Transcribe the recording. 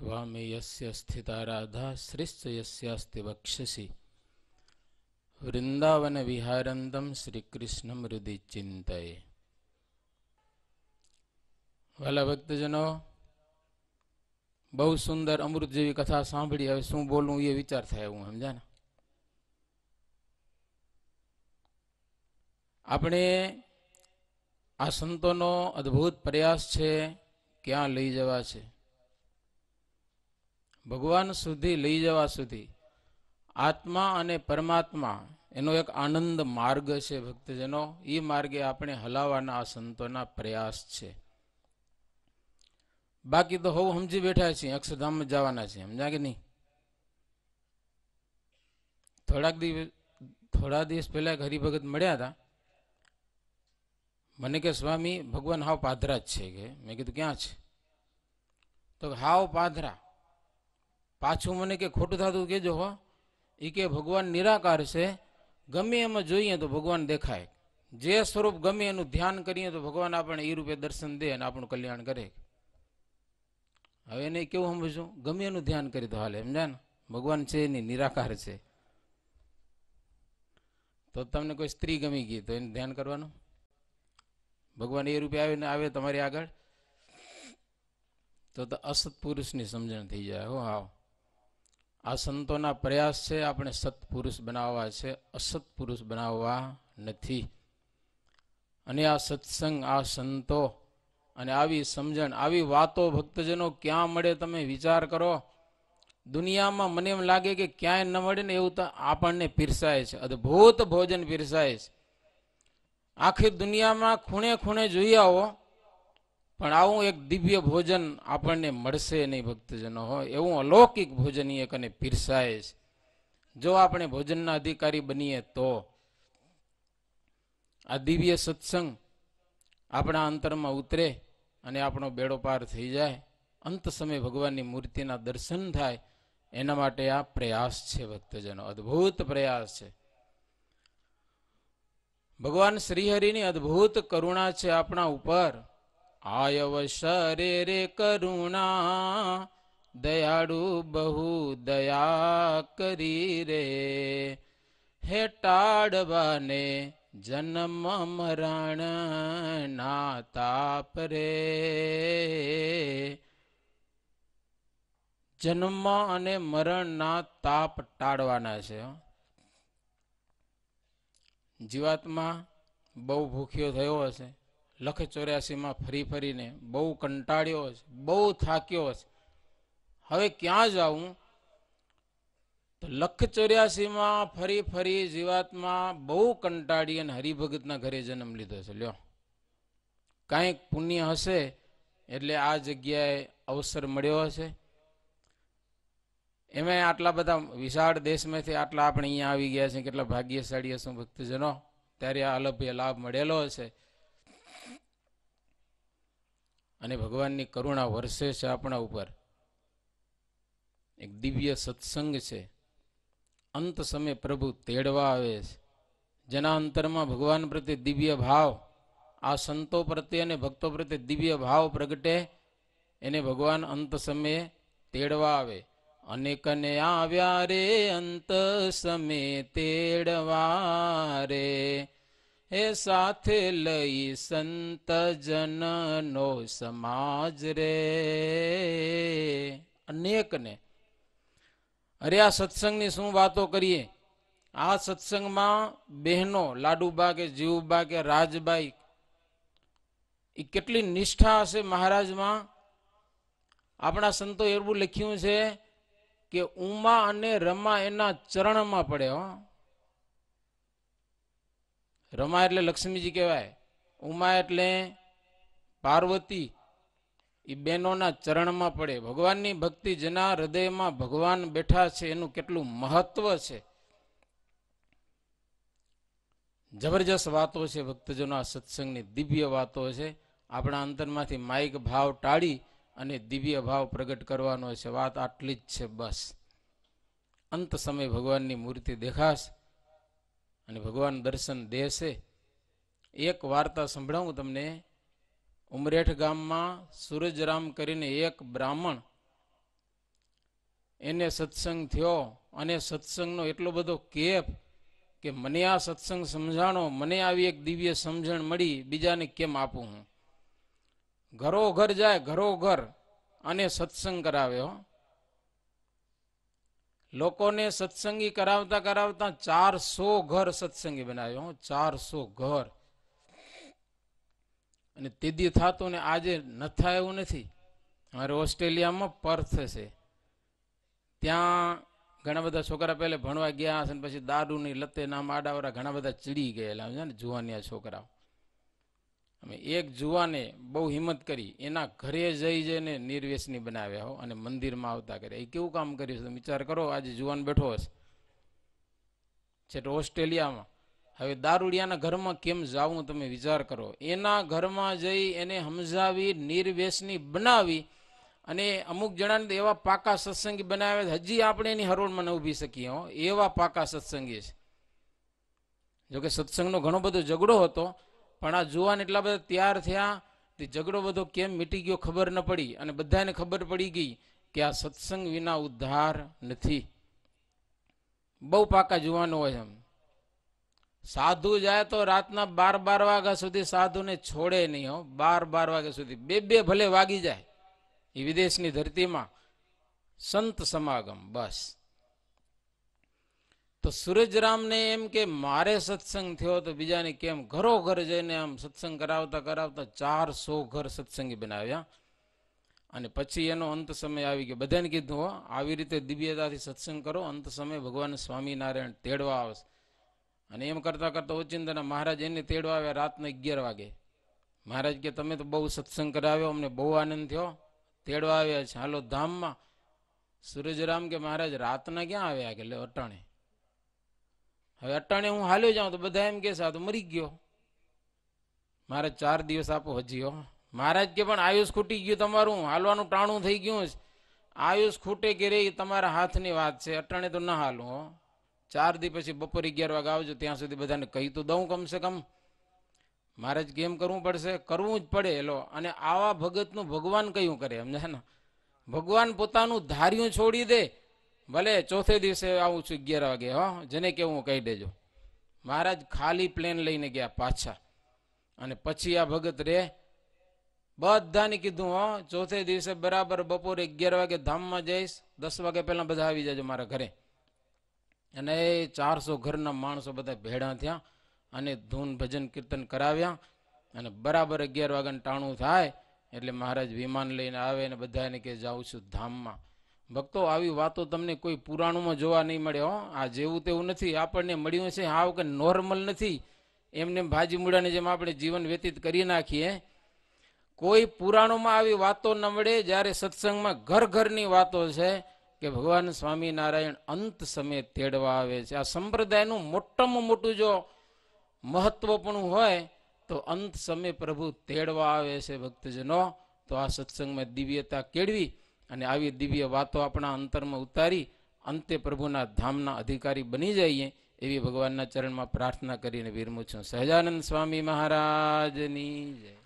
વામે યસ્ય સ્થિતા રાધા શ્રેષ્ઠ યસ્યાસ્તિ વક્ષસી વૃંદાવન વિહારંદમ શ્રી કૃષ્ણ મૃદિ ચિંતયે વાલા ભક્તજનો બહુ સુંદર અમૃત જેવી કથા સાંભળી હવે શું બોલવું એ વિચાર થાય હું સમજા ને આપણે આ સંતોનો અદ્ભુત પ્રયાસ છે ક્યાં લઈ જવા છે ભગવાન સુધી લઈ જવા સુધી આત્મા અને પરમાત્મા એનો એક આનંદ માર્ગ છે ભક્તજનો. એ માર્ગે આપણે હલાવવાના આ સંતોના પ્રયાસ છે. બાકી તો હોવ સમજી બેઠા છીએ, અક્ષરધામમાં જવાના છીએ. સમજ્યા કે નહીં? થોડાક દિવસ, થોડા દિવસ પહેલા એક હરિભગત મળ્યા હતા. મને કે, સ્વામી, ભગવાન હાવ પાધરા જ છે. કે મેં કીધું, ક્યાં છે? તો હાવ પાધરા પાછું મને કે ખોટું થતું કેજો હો. એ કે ભગવાન નિરાકાર છે. ગમે એમાં જોઈએ તો ભગવાન દેખાય. જે સ્વરૂપ ગમે એનું ધ્યાન કરીએ તો ભગવાન આપણને એ રૂપે દર્શન દે અને આપણું કલ્યાણ કરે. હવે એને કેવું સમજશું ગમે એનું ધ્યાન કરી તો હાલે સમજા ને? ભગવાન છે એની નિરાકાર છે. તો તમને કોઈ સ્ત્રી ગમી ગઈ તો એનું ધ્યાન કરવાનું? ભગવાન એ રૂપે આવીને આવે તમારી આગળ? તો અસત પુરુષની સમજણ થઈ જાય. હો હાવ આ સંતોના પ્રયાસ છે આપણે સત્પુરુષ બનાવવા છે, અસત્પુરુષ બનાવવા નથી. અને આ સત્સંગ, આ સંતો અને આવી સમજણ, આવી વાતો ભક્તજનો ક્યાં મળે તમે વિચાર કરો. દુનિયામાં મને એમ લાગે કે ક્યાંય ન મળે ને એવું તો આપણને પીરસાય છે, અદભુત ભોજન પીરસાય છે. આખી દુનિયામાં ખૂણે ખૂણે જોઈ આવો. પણ આવું એક દિવ્ય ભોજન આપણને મળશે નહીં ભક્તજનો હોય એવું અલૌકિક ભોજન એક અને પીરસાય છે. જો આપણે ભોજનના અધિકારી બનીએ તો આ દિવ્ય સત્સંગ આપણા અંતરમાં ઉતરે અને આપણો બેડો પાર થઈ જાય. અંત સમયે ભગવાનની મૂર્તિના દર્શન થાય. એના માટે આ પ્રયાસ છે ભક્તજનો. અદ્ભુત પ્રયાસ છે. ભગવાન શ્રીહરિની અદ્ભુત કરુણા છે આપણા ઉપર. આયવશરે રે કરુણા, દયાળુ બહુ દયા કરી રે. હે ટાળવાને જન્મ મરણ ના તાપ રે. જન્મ અને મરણના તાપ ટાળવાના છે જીવાત્મા બહુ ભૂખ્યો થયો હશે. લખ ચોર્યાસીમાં ફરી ફરીને, બહુ કંટાળ્યો હશે, બહુ થાક્યો હશે. હવે ક્યાં જાઉં? તો લખ ચોર્યાસીમાં ફરી ફરી જીવાતમાં બહુ કંટાળી અને હરિભગતના ઘરે જન્મ લીધો છે. લ્યો. કાંઈક પુણ્ય હશે એટલે આ જગ્યાએ અવસર મળ્યો હશે. એમાં આટલા બધા વિશાળ દેશમાંથી આટલા આપણે અહીંયા આવી ગયા છે. કેટલા ભાગ્યશાળી હશું ભક્તજનો. ત્યારે આ અલભ્ય લાભ મળેલો હશે. અને ભગવાનની કરુણા વરસે છે આપણા ઉપર. એક દિવ્ય સત્સંગ છે. અંત સમય પ્રભુ તેડવા આવે છે. જેના અંતરમાં ભગવાન પ્રત્યે દિવ્ય ભાવ, આ સંતો પ્રત્યે અને ભક્તો પ્રત્યે દિવ્ય ભાવ પ્રગટે, એને ભગવાન અંત સમયે તેડવા આવે. અનેકને આવ્યા રે અંત સમય તેડવા રે. હે સાથે લઈ સંત જનનો સમાજ રે. અનેકને. અરે આ સત્સંગની શું વાતો કરીએ? આ સત્સંગમાં બહેનો લાડુબા કે જીવબા કે રાજબાઈ એ કેટલી નિષ્ઠા હશે મહારાજમાં? આપણા સંતો એવું લખ્યું છે કે ઉમા અને રમા એના ચરણમાં પડે, હો. રમા એટલે લક્ષ્મીજી કહેવાય, ઉમા એટલે પાર્વતી એ બહેનોના ચરણમાં પડે. ભગવાનની ભક્તિ જેના હૃદયમાં ભગવાન બેઠા છે, એનું કેટલું મહત્વ છે. જબરજસ્ત વાતો છે ભક્તજનો, આ સત્સંગની દિવ્ય વાતો છે. આપણા અંતરમાંથી માઇક ભાવ ટાળી અને દિવ્ય ભાવ પ્રગટ કરવાનો છે. વાત આટલી જ છે, બસ. અંત સમય ભગવાનની મૂર્તિ દેખાશ. અને ભગવાન દર્શન દેશે એક વાર્તા સંભળાવું તમને. ઉમરેઠ ગામમાં સૂરજરામ કરીને એક બ્રાહ્મણ એને સત્સંગ થયો અને સત્સંગનો એટલો બધો કેપ કે મને આ સત્સંગ સમજાણો, મને આવી એક દિવ્ય સમજણ મળી, બીજાને કેમ આપું હું? ઘરો ઘર જાય, ઘરો ઘર અને સત્સંગ કરાવે હો. લોકોને સત્સંગી કરાવતા કરાવતા ચારસો ઘર સત્સંગી બનાવ્યો ચારસો ઘર. અને તેદી થતું ને આજે ન થાય એવું નથી. અમારે ઓસ્ટ્રેલિયામાં પર્થ છે. ત્યાં ઘણા બધા છોકરા પહેલે ભણવા ગયા હશે પછી દારૂની લતે નામ આડાવરા ઘણા બધા ચીડી ગયેલા ને જુવાનિયા છોકરાઓ. અમે એક જુવાને બહુ હિંમત કરી એના ઘરે જઈ જઈને નિર્વેશની બનાવ્યા હો અને મંદિરમાં આવતા કર્યા. એ કેવું કામ કર્યું છે? તમે વિચાર કરો આજે જુવાન બેઠો હશે છે તો ઓસ્ટ્રેલિયામાં. હવે દારૂડિયાના ઘરમાં કેમ જાવું તમે વિચાર કરો? એના ઘરમાં જઈ એને સમજાવી, નિર્વેશની બનાવી અને અમુક જણાને એવા પાકા સત્સંગી બનાવ્યા હજી આપણે એની હરોળમાં ન ઊભી શકીએ હો. એવા પાકા સત્સંગી છે. જોકે સત્સંગનો ઘણો બધો ઝઘડો હતો પણ આ જુવાન એટલા બધા તૈયાર થયા તે ઝઘડો બધો કેમ મીટી ગયો ખબર ન પડી અને બધાને ખબર પડી ગઈ કે આ સત્સંગ વિના ઉદ્ધાર નથી. બહુ પાકા જુવાનો હોય એમ. સાધુ જાય તો રાતના બાર બાર વાગ્યા સુધી સાધુને છોડે નહીં હો. બાર બાર વાગ્યા સુધી. બે બે ભલે વાગી જાય. એ વિદેશની ધરતીમાં સંત સમાગમ, બસ. તો સૂરજરામને એમ કે મારે સત્સંગ થયો તો બીજાને કેમ ઘરો ઘર જઈને આમ સત્સંગ કરાવતા કરાવતા ચારસો ઘર સત્સંગી બનાવ્યા. અને પછી એનો અંત સમય આવી ગયો. બધાને કીધું, હો, આવી રીતે દિવ્યતાથી સત્સંગ કરો, અંત સમય ભગવાન સ્વામિનારાયણ તેડવા આવશે. અને એમ કરતાં કરતાં ઓચિંતાના મહારાજ એને તેડવા આવ્યા રાતના અગિયાર વાગે. મહારાજ કે, તમે તો બહુ સત્સંગ કરાવ્યો, અમને બહુ આનંદ થયો. તેડવા આવ્યા છે. હાલો ધામમાં. સૂરજરામ કે, મહારાજ, રાતના ક્યાં આવ્યા? કે, લે, અટાણે. હવે અટાણે હું હાલ્યો જાઉં તો બધા એમ કહેશે, આ તો મરી ગયો. મારે ચાર દિવસ આપો હજી, હો. મહારાજ કે, પણ આયુષ ખૂટી ગયું તમારું, હાલવાનું ટાણું થઈ ગયું છે. આયુષ ખૂટે કે રે એ તમારા હાથની વાત છે, અટાણે તો ના હાલું, હો. ચાર દી પછી બપોર અગિયાર વાગે આવજો, ત્યાં સુધી બધાને કહી તો દઉં કમસે કમ. મહારાજ કેમ કરવું પડશે. કરવું જ પડે એલો અને આવા ભગતનું ભગવાન કયું કરે? સમજે ને. ભગવાન પોતાનું ધાર્યું છોડી દે ભલે ચોથે દિવસે આવું છું, અગિયાર વાગે, હો? જેને કેવું કહી દેજો. મહારાજ ખાલી પ્લેન લઈને ગયા પાછા. અને પછી આ ભગત રે બધાને કીધું, હો, ચોથે દિવસે બરાબર બપોરે અગિયાર વાગે ધામમાં જઈશ, દસ વાગે પહેલા બધા આવી જાજો મારા ઘરે. અને એ ચારસો ઘરના માણસો બધા ભેડા થયા અને ધૂન ભજન કીર્તન કરાવ્યા. અને બરાબર અગિયાર વાગ્યાનું ટાણું થાય, એટલે મહારાજ વિમાન લઈને આવે અને બધાને કે જાઉં છું ધામમાં. ભક્તો, આવી વાતો તમને કોઈ પુરાણોમાં જોવા નહીં મળે, હો. આ જેવું તેવું નથી. આપણને મળ્યું છે હાવ કે નોર્મલ નથી. એમને ભાજી મૂળાની જેમ આપણે જીવન વ્યતીત કરી નાખીએ. કોઈ પુરાણોમાં આવી વાતો ન મળે જ્યારે સત્સંગમાં ઘર ઘરની વાતો છે કે ભગવાન સ્વામિનારાયણ અંત સમયે તેડવા આવે છે. આ સંપ્રદાયનું મોટામાં મોટું જો મહત્વપૂર્ણ હોય, તો અંત સમય પ્રભુ તેડવા આવે છે ભક્તજનો. તો આ સત્સંગમાં દિવ્યતા કેળવી. અને આવી દિવ્ય વાતો આપણા અંતરમાં ઉતારી અંતે પ્રભુના ધામના અધિકારી બની જઈએ એવી ભગવાનના ચરણમાં પ્રાર્થના કરીને વિરમું છું સહજાનંદ સ્વામી મહારાજની જય.